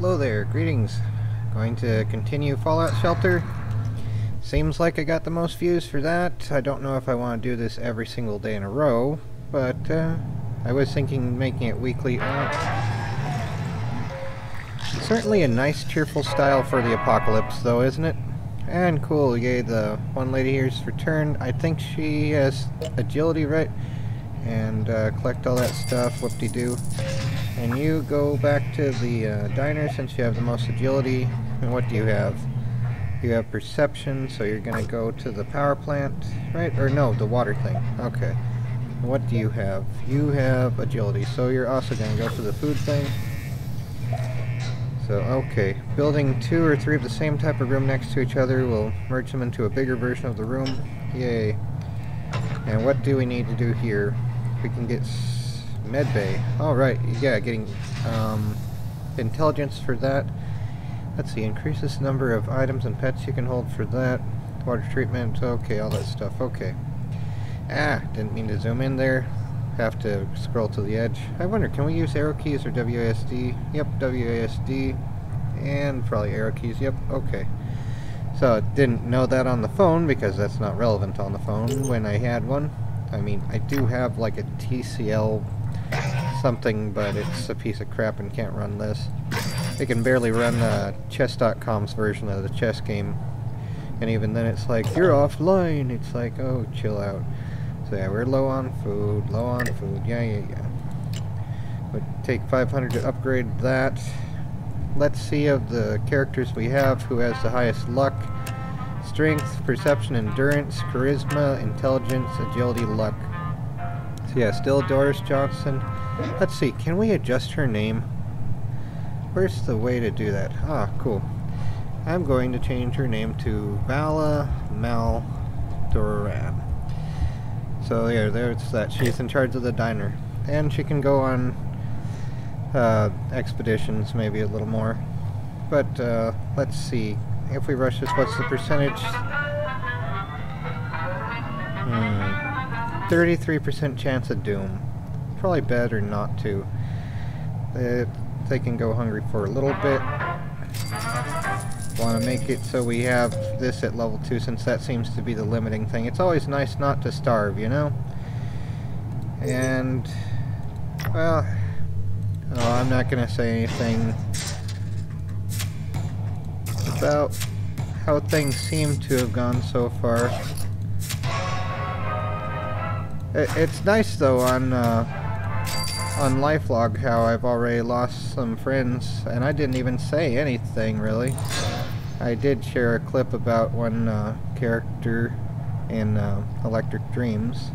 Hello there, greetings. Going to continue Fallout Shelter. Seems like I got the most views for that. I don't know if I want to do this every single day in a row, but uh, I was thinking making it weekly. Uh, certainly a nice cheerful style for the apocalypse though, isn't it? And cool, yay, the one lady here's returned. I think she has agility, right? And uh, collect all that stuff, whoop-de-doo. And you go back to the uh, diner since you have the most agility. And what do you have? You have perception, so you're gonna go to the power plant, right? Or no, the water thing. Okay. What do you have? You have agility, so you're also gonna go for the food thing. So, okay. Building two or three of the same type of room next to each other will merge them into a bigger version of the room. Yay. And what do we need to do here? We can get medbay. Alright, yeah, getting um, intelligence for that. Let's see, increases number of items and pets you can hold for that. Water treatment, okay, all that stuff, okay. Ah, didn't mean to zoom in there. Have to scroll to the edge. I wonder, can we use arrow keys or WASD? Yep, WASD. And probably arrow keys, yep, okay. So, didn't know that on the phone because that's not relevant on the phone when I had one. I mean, I do have like a TCL something, but it's a piece of crap and can't run this. It can barely run uh, chess.com's version of the chess game. And even then it's like, you're offline. It's like, oh, chill out. So yeah, we're low on food, low on food. Yeah, yeah, yeah. Would take 500 to upgrade that. Let's see of the characters we have who has the highest luck. Strength, perception, endurance, charisma, intelligence, agility, luck. So yeah, still Doris Johnson. Let's see, can we adjust her name? Where's the way to do that? Ah, cool. I'm going to change her name to Vala Maldoran. So yeah, there's that. She's in charge of the diner. And she can go on uh, expeditions, maybe a little more. But uh, let's see. If we rush this, what's the percentage? Hmm. 33% chance of doom. Probably better not to. They, they can go hungry for a little bit. Want to make it so we have this at level 2 since that seems to be the limiting thing. It's always nice not to starve, you know? And, well, oh, I'm not going to say anything about how things seem to have gone so far. It's nice though on uh, on LifeLog how I've already lost some friends, and I didn't even say anything really. I did share a clip about one uh, character in uh, Electric Dreams.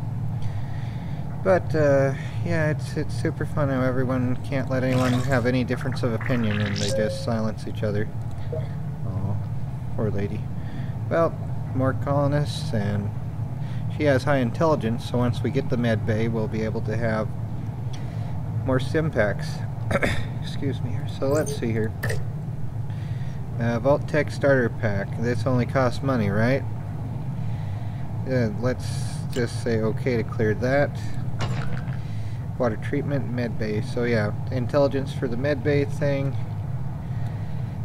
But, uh, yeah, it's, it's super fun how everyone can't let anyone have any difference of opinion and they just silence each other. Oh, poor lady. Well, more colonists and she has high intelligence, so once we get the med bay, we'll be able to have more Stimpaks. Excuse me here. So let's see here. Uh, Vault-Tec starter pack. This only costs money, right? Yeah, let's just say okay to clear that. Water treatment, med bay. So yeah, intelligence for the med bay thing.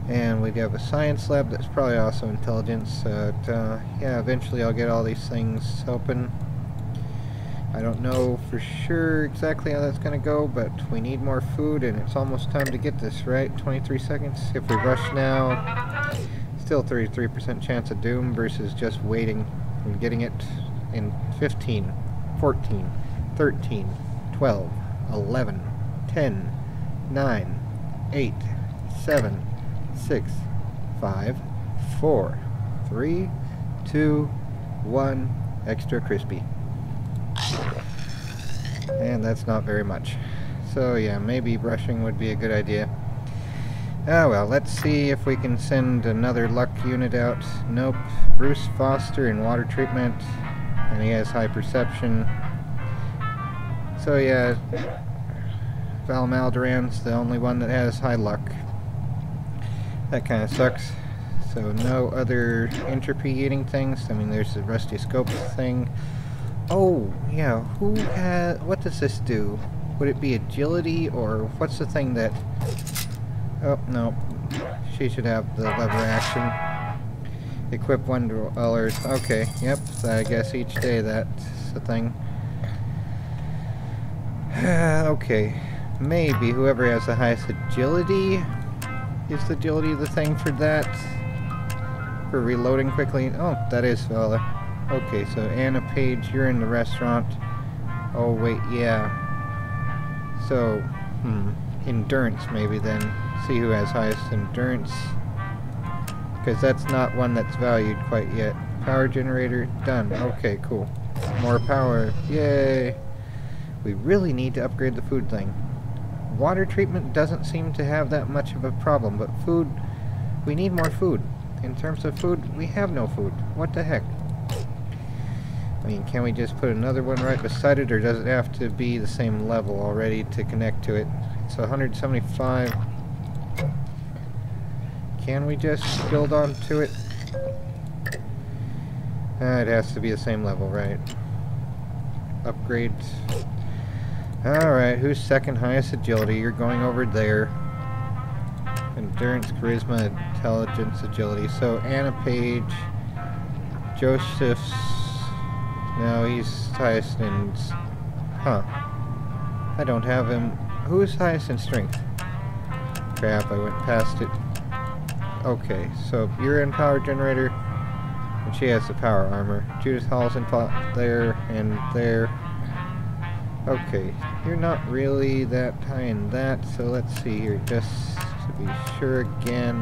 And we have a science lab that's probably also intelligence. Uh, yeah, eventually I'll get all these things open. I don't know for sure exactly how that's going to go, but we need more food and it's almost time to get this, right? 23 seconds. If we rush now, still 33% chance of doom versus just waiting and getting it in 15, 14, 13, 12, 11, 10, 9, 8, 7, 6, 5, 4, 3, 2, 1, extra crispy. And that's not very much. So yeah, maybe brushing would be a good idea. Ah well, let's see if we can send another luck unit out. Nope. Bruce Foster in water treatment. And he has high perception. So yeah, Val Maldoran's the only one that has high luck. That kind of sucks. So no other entropy eating things. I mean, there's the rusty scope thing. Oh, yeah. Who has... What does this do? Would it be agility, or what's the thing that... Oh, no. She should have the lever action. Equip one dwellers. Okay, yep. I guess each day that's the thing. okay. Maybe whoever has the highest agility is the agility the thing for that. For reloading quickly. Oh, that is Vala. Okay, so Anna Page, you're in the restaurant. Oh, wait, yeah. So, hmm, endurance maybe then. See who has highest endurance. Because that's not one that's valued quite yet. Power generator, done. Okay, cool. More power, yay! We really need to upgrade the food thing. Water treatment doesn't seem to have that much of a problem, but food, we need more food. In terms of food, we have no food. What the heck? Mean, can we just put another one right beside it, or does it have to be the same level already to connect to it? It's 175. Can we just build onto it? Ah, it has to be the same level, right? Upgrade. Alright, who's second highest agility? You're going over there. Endurance, charisma, intelligence, agility. So Anna Page, Joseph's no, he's highest in... Huh. I don't have him. Who's highest in strength? Crap, I went past it. Okay, so you're in power generator, and she has the power armor. Judith Hall's in there, and there. Okay, you're not really that high in that, so let's see here, just to be sure again.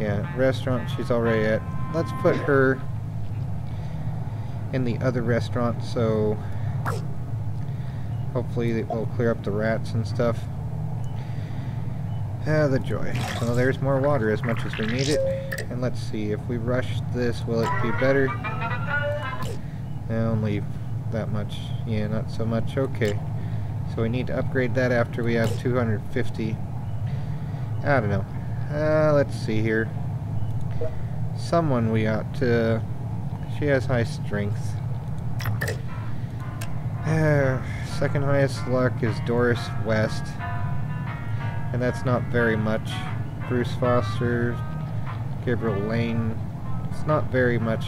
Yeah, restaurant she's already at. Let's put her in the other restaurant, so hopefully it will clear up the rats and stuff. Ah, the joy. So there's more water as much as we need it. And let's see, if we rush this, will it be better? only that much. Yeah, not so much. Okay. So we need to upgrade that after we have 250. I don't know. Uh, let's see here. Someone we ought to she has high strength. Uh, second highest luck is Doris West. And that's not very much. Bruce Foster, Gabriel Lane. It's not very much.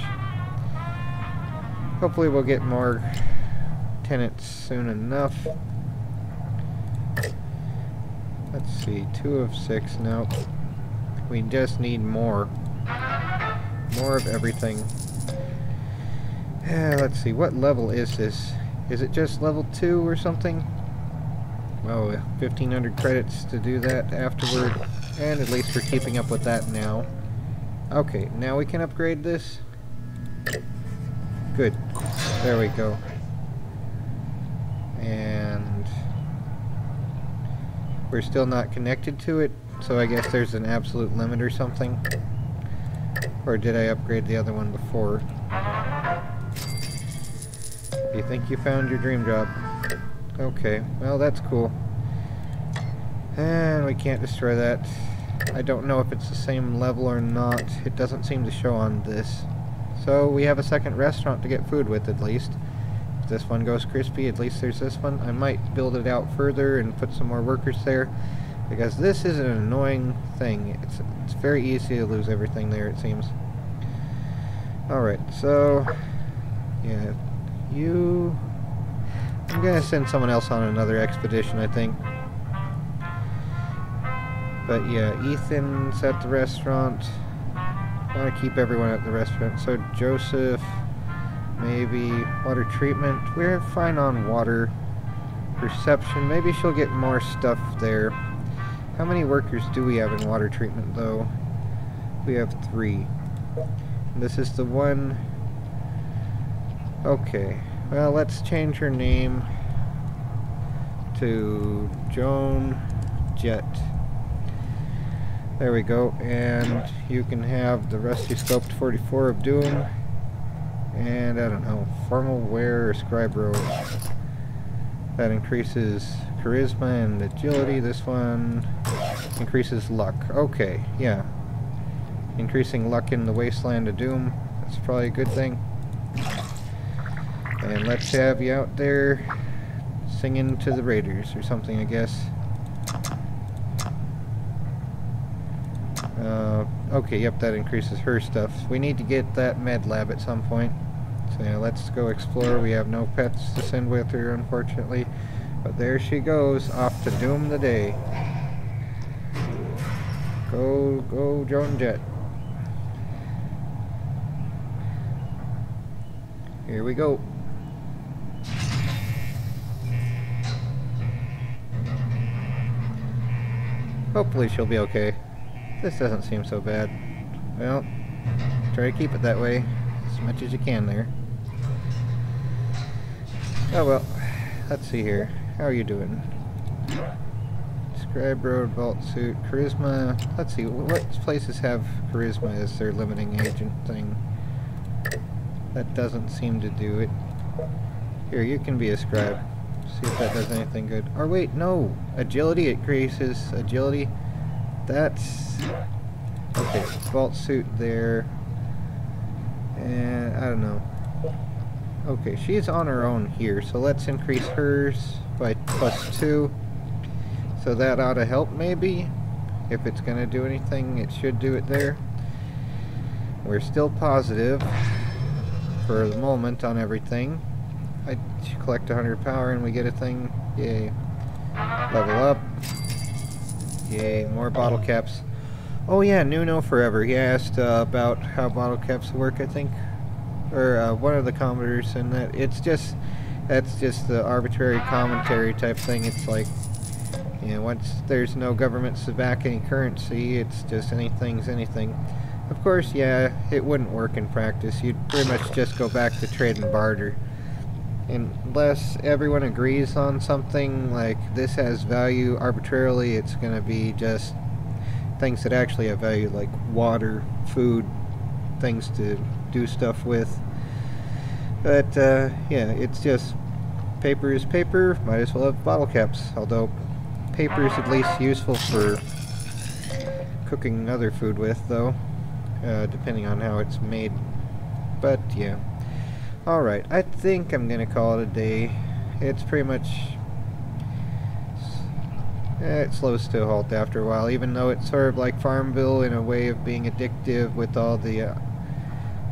Hopefully we'll get more tenants soon enough. Let's see, two of six, nope. We just need more. More of everything. Yeah, let's see, what level is this? Is it just level 2 or something? Oh, 1500 credits to do that afterward. And at least we're keeping up with that now. Okay, now we can upgrade this. Good. There we go. And we're still not connected to it, so I guess there's an absolute limit or something. Or did I upgrade the other one before? You think you found your dream job. Okay, well that's cool. And we can't destroy that. I don't know if it's the same level or not. It doesn't seem to show on this. So we have a second restaurant to get food with at least. If this one goes crispy, at least there's this one. I might build it out further and put some more workers there. Because this is an annoying thing. It's, it's very easy to lose everything there, it seems. Alright, so... Yeah, you... I'm gonna send someone else on another expedition, I think. But yeah, Ethan's at the restaurant. I want to keep everyone at the restaurant. So Joseph, maybe water treatment. We're fine on water. Perception, maybe she'll get more stuff there. How many workers do we have in water treatment though? We have three. And this is the one Okay, well let's change her name to Joan Jett. There we go, and you can have the Rusty Scoped 44 of Doom, and I don't know, Formal Wear or Scribe Robe. That increases charisma and agility. This one increases luck. Okay, yeah. Increasing luck in the Wasteland of Doom. That's probably a good thing. And let's have you out there singing to the Raiders or something, I guess. Uh, okay, yep, that increases her stuff. We need to get that med lab at some point. So yeah, let's go explore. We have no pets to send with her, unfortunately. But there she goes, off to doom the day. Go, go, Joan Jett. Here we go. Hopefully she'll be okay. This doesn't seem so bad. Well, try to keep it that way as much as you can there. Oh well, let's see here. How are you doing? Scribe Robe, Vault Suit, Charisma. Let's see, what places have Charisma as their limiting agent thing? That doesn't seem to do it. Here, you can be a scribe. See if that does anything good. Or wait, no! Agility, it increases agility. That's... Okay, Vault Suit there. And, I don't know. Okay, she's on her own here, so let's increase hers by plus two. So that ought to help, maybe? If it's going to do anything, it should do it there. We're still positive for the moment on everything. I collect 100 power and we get a thing. Yay. Level up. Yay, more bottle caps. Oh yeah, Nuno Forever. He asked uh, about how bottle caps work, I think. Or uh, one of the commenters, and that it's just, that's just the arbitrary commentary type thing. It's like, you know, once there's no government to back any currency, it's just anything's anything. Of course, yeah, it wouldn't work in practice. You'd pretty much just go back to trade and barter unless everyone agrees on something like this has value arbitrarily it's going to be just things that actually have value like water food things to do stuff with. But uh, yeah it's just paper is paper might as well have bottle caps although paper is at least useful for cooking other food with though uh, depending on how it's made. But yeah Alright, I think I'm going to call it a day. It's pretty much... It slows to a halt after a while, even though it's sort of like Farmville in a way of being addictive with all the... Uh,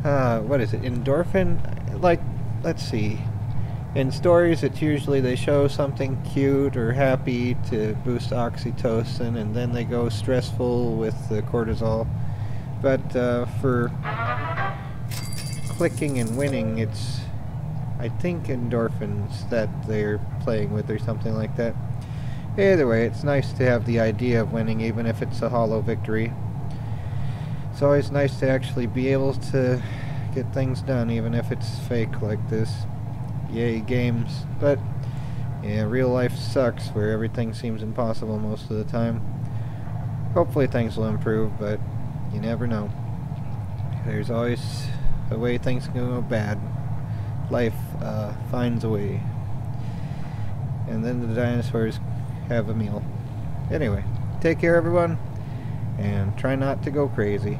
uh, what is it? Endorphin? Like, let's see. In stories, it's usually they show something cute or happy to boost oxytocin, and then they go stressful with the cortisol. But uh, for clicking and winning, it's, I think, endorphins that they're playing with or something like that. Either way, it's nice to have the idea of winning, even if it's a hollow victory. It's always nice to actually be able to get things done, even if it's fake like this. Yay, games. But, yeah, real life sucks, where everything seems impossible most of the time. Hopefully things will improve, but you never know. There's always the way things can go bad, life uh, finds a way. And then the dinosaurs have a meal. Anyway, take care, everyone, and try not to go crazy.